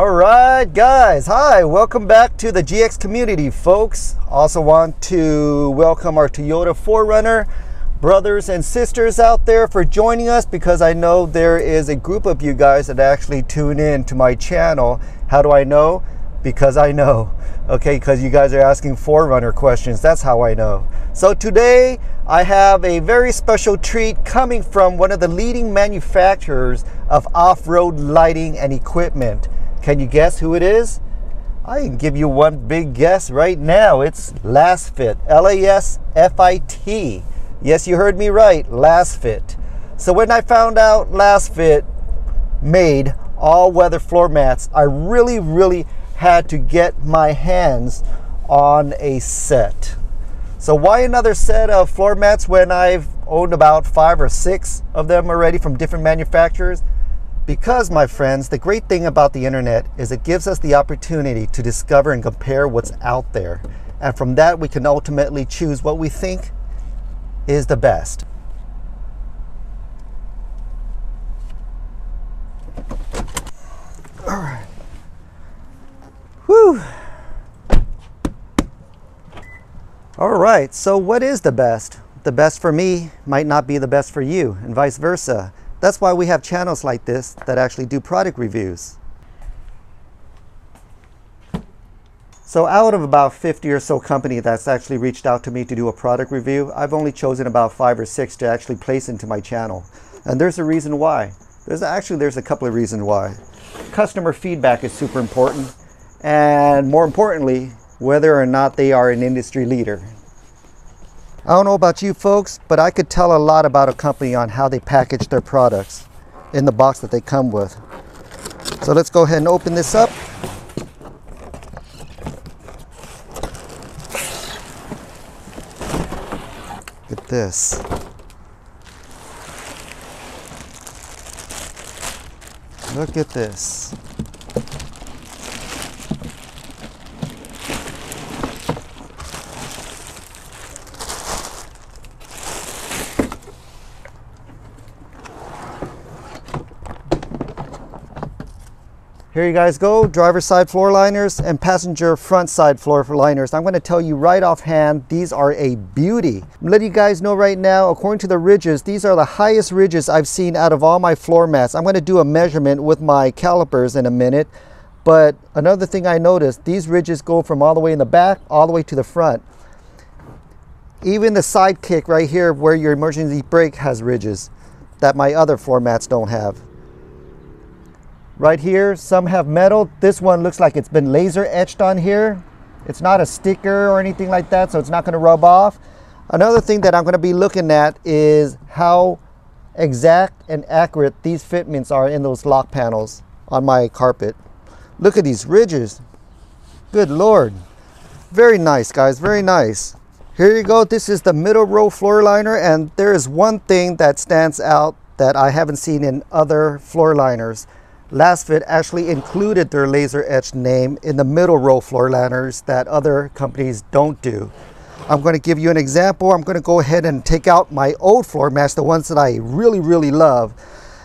All right, guys. Hi, welcome back to the GX community, folks. Also want to welcome our Toyota 4Runner brothers and sisters out there for joining us because I know there is a group of you guys that actually tune in to my channel. How do I know? Because I know. Okay, because you guys are asking 4Runner questions. That's how I know. So today I have a very special treat coming from one of the leading manufacturers of off-road lighting and equipment. Can you guess who it is? I can give you one big guess right now. It's Lasfit, L-A-S-F-I-T. Yes, you heard me right, Lasfit. So when I found out Lasfit made all-weather floor mats, I really, really had to get my hands on a set. So why another set of floor mats when I've owned about five or six of them already from different manufacturers? Because, my friends, the great thing about the internet is it gives us the opportunity to discover and compare what's out there. And from that, we can ultimately choose what we think is the best. All right. Whew. All right, so what is the best? The best for me might not be the best for you, and vice versa. That's why we have channels like this that actually do product reviews. So out of about 50 or so company that's actually reached out to me to do a product review, I've only chosen about five or six to actually place into my channel. And there's a reason why. There's actually, there's a couple of reasons why. Customer feedback is super important. And more importantly, whether or not they are an industry leader. I don't know about you folks, but I could tell a lot about a company on how they package their products in the box that they come with. So let's go ahead and open this up. Look at this. Look at this. Here you guys go, driver side floor liners and passenger front side floor liners. I'm gonna tell you right offhand, these are a beauty. I'm letting you guys know right now, according to the ridges, these are the highest ridges I've seen out of all my floor mats. I'm gonna do a measurement with my calipers in a minute. But another thing I noticed, these ridges go from all the way in the back, all the way to the front. Even the side kick right here where your emergency brake has ridges that my other floor mats don't have. Right here, some have metal. This one looks like it's been laser etched on here. It's not a sticker or anything like that, so it's not gonna rub off. Another thing that I'm gonna be looking at is how exact and accurate these fitments are in those lock panels on my carpet. Look at these ridges. Good Lord. Very nice, guys, very nice. Here you go, this is the middle row floor liner, and there is one thing that stands out that I haven't seen in other floor liners. Lasfit actually included their laser etched name in the middle row floor liners that other companies don't do. I'm going to give you an example. I'm going to go ahead and take out my old floor mats, the ones that I really, really love.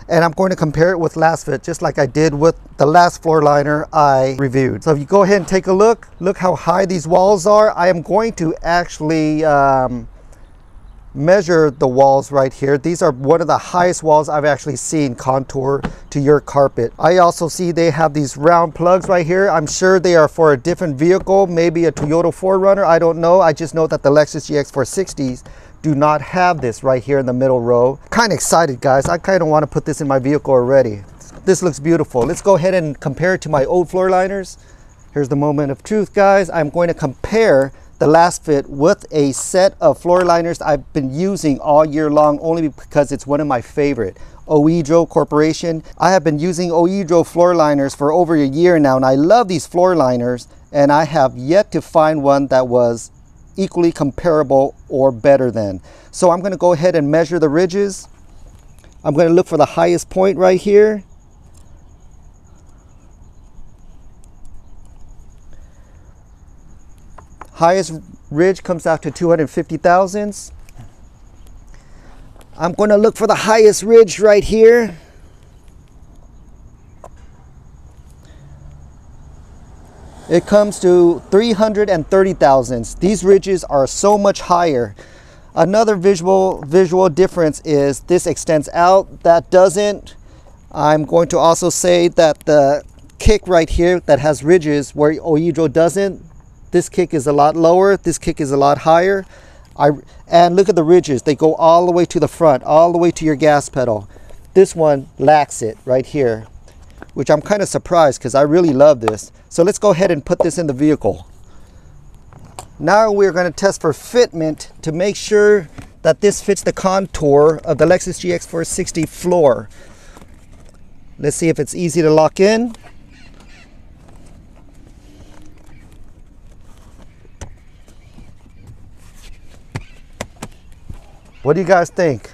And I'm going to compare it with Lasfit, just like I did with the last floor liner I reviewed. So if you go ahead and take a look, look how high these walls are. I am going to actually um, measure the walls right here. These are one of the highest walls I've actually seen contour to your carpet. I also see they have these round plugs right here. I'm sure they are for a different vehicle, maybe a Toyota 4Runner. I don't know. I just know that the Lexus GX 460s do not have this right here in the middle row. Kind of excited, guys. I kind of want to put this in my vehicle already. This looks beautiful. Let's go ahead and compare it to my old floor liners. Here's the moment of truth, guys. I'm going to compare the Lasfit with a set of floor liners I've been using all year long only because it's one of my favorite. Oedro Corporation. I have been using Oedro floor liners for over a year now and I love these floor liners and I have yet to find one that was equally comparable or better than. So I'm going to go ahead and measure the ridges. I'm going to look for the highest point right here Highest ridge comes out to 250 thousandths. I'm going to look for the highest ridge right here. it comes to 330 thousandths. These ridges are so much higher. Another visual visual difference is this extends out, that doesn't. I'm going to also say that the kick right here that has ridges where Oedro doesn't, this kick is a lot lower, this kick is a lot higher. I, and look at the ridges, they go all the way to the front, all the way to your gas pedal. This one lacks it right here, which I'm kind of surprised because I really love this. So let's go ahead and put this in the vehicle. Now we're going to test for fitment to make sure that this fits the contour of the Lexus GX 460 floor. Let's see if it's easy to lock in. What do you guys think?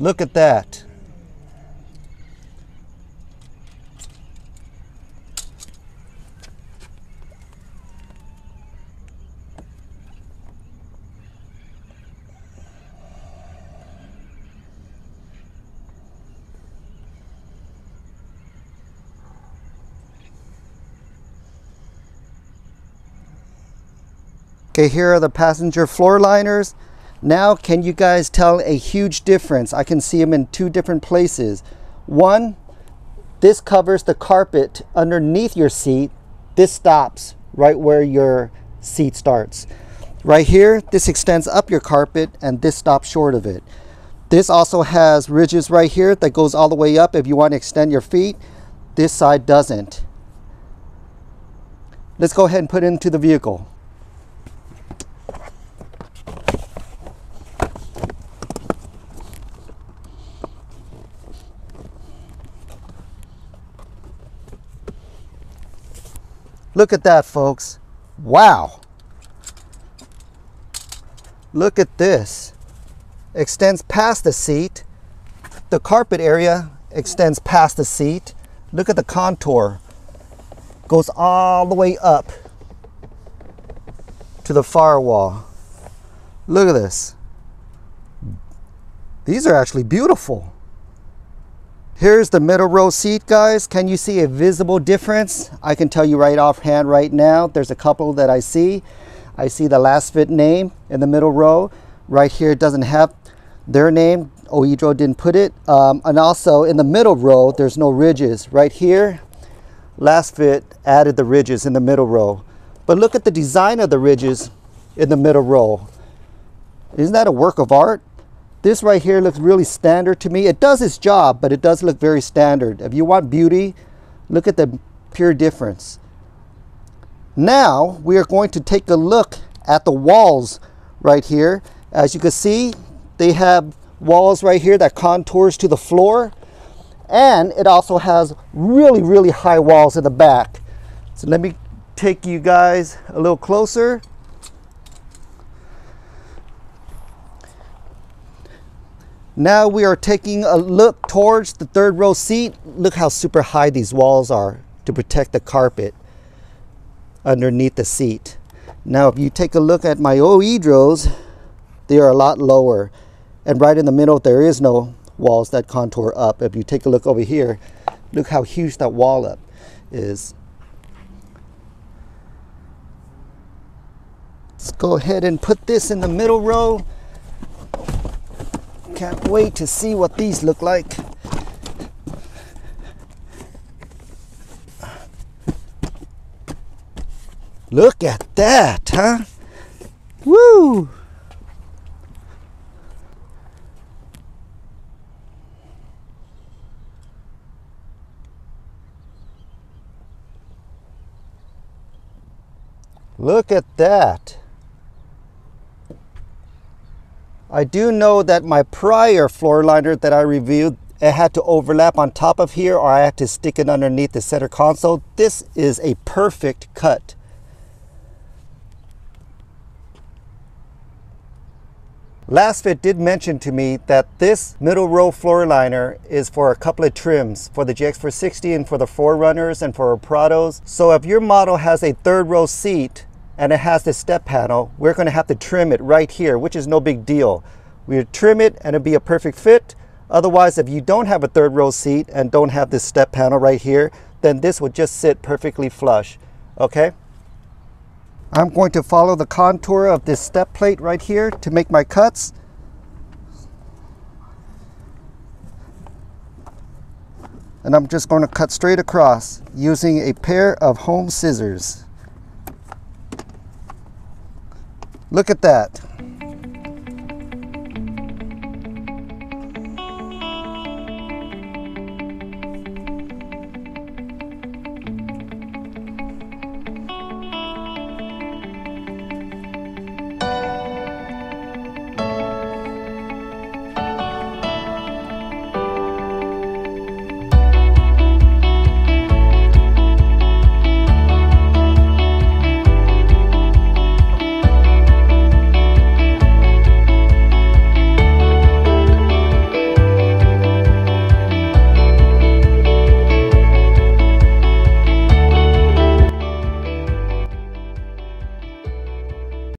Look at that. Okay, here are the passenger floor liners. Now, can you guys tell a huge difference? I can see them in two different places. One, this covers the carpet underneath your seat. This stops right where your seat starts. Right here, this extends up your carpet and this stops short of it. This also has ridges right here that goes all the way up if you want to extend your feet. This side doesn't. Let's go ahead and put it into the vehicle. Look at that, folks. Wow. Look at this. Extends past the seat. The carpet area extends past the seat. Look at the contour. Goes all the way up to the firewall. Look at this. These are actually beautiful. Here's the middle row seat, guys. Can you see a visible difference? I can tell you right offhand right now. There's a couple that I see. I see the Lasfit name in the middle row. Right here, it doesn't have their name. Oedro didn't put it. Um, and also in the middle row, there's no ridges. Right here, Lasfit added the ridges in the middle row. But look at the design of the ridges in the middle row. Isn't that a work of art? This right here looks really standard to me. It does its job, but it does look very standard. If you want beauty, look at the pure difference. Now we are going to take a look at the walls right here. As you can see, they have walls right here that contours to the floor. And it also has really, really high walls in the back. So let me take you guys a little closer. Now we are taking a look towards the third row seat. Look how super high these walls are to protect the carpet underneath the seat. Now if you take a look at my Oedros, they are a lot lower. And right in the middle, there is no walls that contour up. If you take a look over here, look how huge that wall up is. Let's go ahead and put this in the middle row. Can't wait to see what these look like. Look at that, huh? Woo! Look at that. I do know that my prior floor liner that I reviewed, it had to overlap on top of here or I had to stick it underneath the center console. This is a perfect cut. Lasfit did mention to me that this middle row floor liner is for a couple of trims for the GX460 and for the 4Runners and for Prados. So if your model has a third row seat, and it has this step panel, we're gonna have to trim it right here, which is no big deal. We trim it and it'll be a perfect fit. Otherwise, if you don't have a third row seat and don't have this step panel right here, then this would just sit perfectly flush, okay? I'm going to follow the contour of this step plate right here to make my cuts. And I'm just going to cut straight across using a pair of home scissors. Look at that.